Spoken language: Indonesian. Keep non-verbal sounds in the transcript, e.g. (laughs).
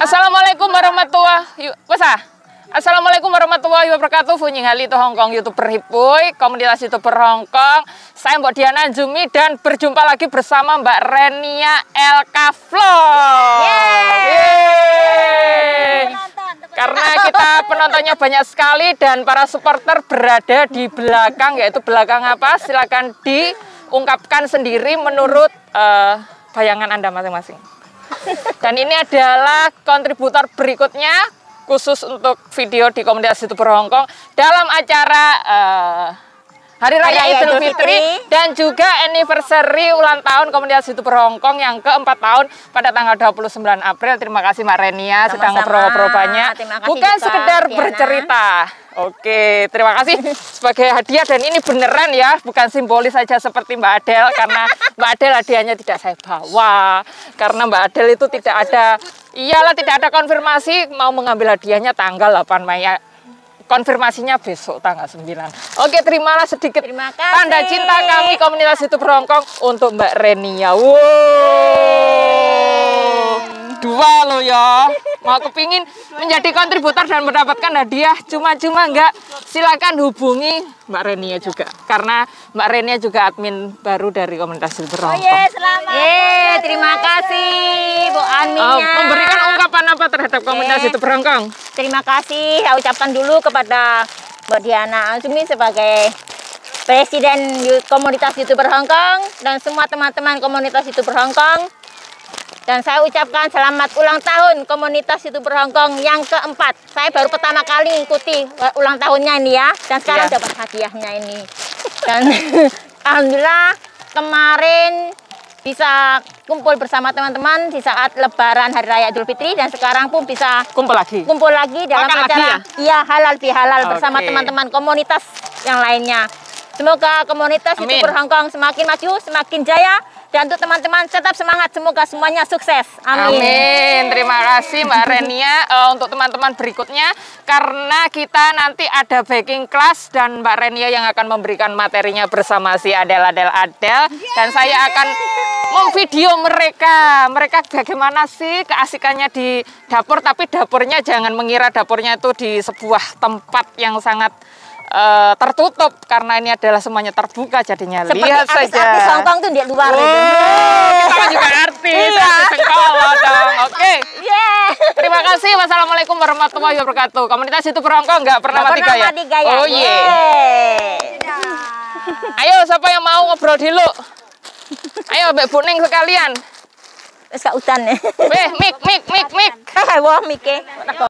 Assalamualaikum warahmatullahi wabarakatuh. Assalamualaikum warahmatullahi wabarakatuh. Funying Hali itu Hongkong YouTuber Hipuy, komunitas YouTuber Hongkong. Saya Mbak Diana Jumi dan berjumpa lagi bersama Mbak Renia LK Vlog. Yeay. Karena kita penontonnya banyak sekali dan para supporter berada di belakang, yaitu belakang apa? Silakan diungkapkan sendiri menurut uh, bayangan Anda masing-masing. Dan ini adalah kontributor berikutnya khusus untuk video di komunitas youtuber Hongkong dalam acara uh, Hari Raya Idul Fitri dan juga anniversary ulang tahun komunitas youtuber Hongkong yang keempat tahun pada tanggal 29 April. Terima kasih Mbak Renia Sama-sama. sedang ngobrol-ngobrol banyak. Bukan sekedar Diana. bercerita. Oke, terima kasih (laughs) sebagai hadiah dan ini beneran ya, bukan simbolis saja seperti Mbak Adel karena Mbak Adel hadiahnya tidak saya bawa karena Mbak Adel itu tidak ada iyalah tidak ada konfirmasi mau mengambil hadiahnya tanggal 8 Mei konfirmasinya besok tanggal 9. Oke, terimalah sedikit Terima kasih. tanda cinta kami komunitas itu Hongkong untuk Mbak Renia. Wow. Dua loh ya. Mau kepingin menjadi kontributor dan mendapatkan hadiah cuma-cuma enggak, silakan hubungi Mbak Renia juga. Karena Mbak Renia juga admin baru dari komunitas Hongkong. Oh yeah, selamat. Yeay, terima kasih Bu Aminya. Oh, memberikan ungkapan apa terhadap komunitas itu Hongkong? terima kasih saya ucapkan dulu kepada Mbak Diana Azumi sebagai Presiden Komunitas YouTuber Hongkong dan semua teman-teman komunitas YouTuber Hongkong. Dan saya ucapkan selamat ulang tahun komunitas YouTuber Hongkong yang keempat. Saya baru pertama kali ikuti ulang tahunnya ini ya. Dan sekarang yeah. dapat hadiahnya ini. Dan (laughs) Alhamdulillah kemarin bisa kumpul bersama teman-teman di saat Lebaran Hari Raya Idul Fitri dan sekarang pun bisa kumpul lagi. Kumpul lagi dalam Makan acara ya? iya halal bihalal okay. bersama teman-teman komunitas yang lainnya. Semoga komunitas Amin. YouTuber Hongkong semakin maju, semakin jaya dan untuk teman-teman tetap semangat, semoga semuanya sukses. Amin. Amin. Terima kasih Mbak Renia uh, (laughs) untuk teman-teman berikutnya karena kita nanti ada baking class dan Mbak Renia yang akan memberikan materinya bersama si Adel Adel Adel dan saya akan memvideo mereka. Mereka bagaimana sih keasikannya di dapur tapi dapurnya jangan mengira dapurnya itu di sebuah tempat yang sangat uh, tertutup karena ini adalah semuanya terbuka jadinya. Seperti Lihat artis saja. Artis Hongkong tuh di luar. Oh, kita kan juga (laughs) artis, iya. artis dong. (laughs) Oke. Okay. Yeah. Terima kasih. Wassalamualaikum warahmatullahi wabarakatuh. Komunitas itu perongkong nggak pernah mati gaya. Gaya. Oh iya. Yeah. Ayo siapa yang mau ngobrol dulu? Ayo Mbak Buning sekalian. Gak udan. Weh, mik mik mik mik. (laughs) Wah mik